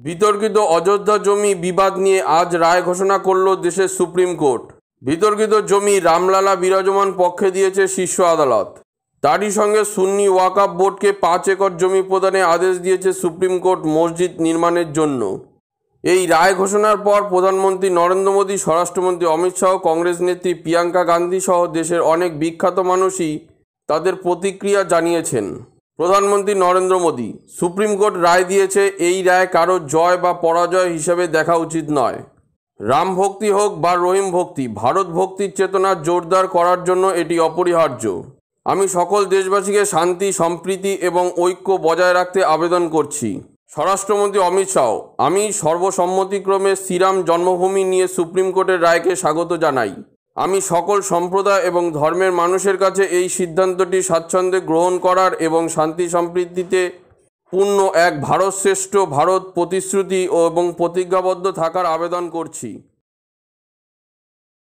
বিতর্কিত অযোধ্যা জমি বিবাদ নিয়ে আজ রায় ঘোষণা করল দেশের সুপ্রিম কোর্ট। বিতর্কিত জমি রামলালা বিরাজমান পক্ষে দিয়েছে শীর্ষ আদালত। তারই সঙ্গে সুন্নি ওয়াকাব বোর্ডকে পাঁচ একর জমি প্রদানে আদেশ দিয়েছে সুপ্রিম কোর্ট মসজিদ নির্মাণের জন্য। এই রায় ঘোষণার পর প্রধানমন্ত্রী নরেন্দ্র মোদী, স্বরাষ্ট্রমন্ত্রী অমিত শাহ, কংগ্রেস নেত্রী প্রিয়াঙ্কা গান্ধী সহ দেশের অনেক বিখ্যাত মানুষই তাদের প্রতিক্রিয়া জানিয়েছেন। প্রধানমন্ত্রী নরেন্দ্র মোদী, সুপ্রিম কোর্ট রায় দিয়েছে এই রায় কারও জয় বা পরাজয় হিসেবে দেখা উচিত নয়। রাম ভক্তি হোক বা রহিম ভক্তি, ভারত ভক্তির চেতনা জোরদার করার জন্য এটি অপরিহার্য। আমি সকল দেশবাসীকে শান্তি, সম্প্রীতি এবং ঐক্য বজায় রাখতে আবেদন করছি। স্বরাষ্ট্রমন্ত্রী অমিত শাহ, আমি সর্বসম্মতিক্রমে শ্রীরাম জন্মভূমি নিয়ে সুপ্রিম কোর্টের রায়কে স্বাগত জানাই। আমি সকল সম্প্রদায় এবং ধর্মের মানুষের কাছে এই সিদ্ধান্তটি স্বাচ্ছন্দ্যে গ্রহণ করার এবং শান্তি সম্প্রীতিতে পূর্ণ এক ভারতশ্রেষ্ঠ ভারত প্রতিশ্রুতি ও এবং প্রতিজ্ঞাবদ্ধ থাকার আবেদন করছি।